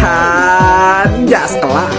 Hanya kelas.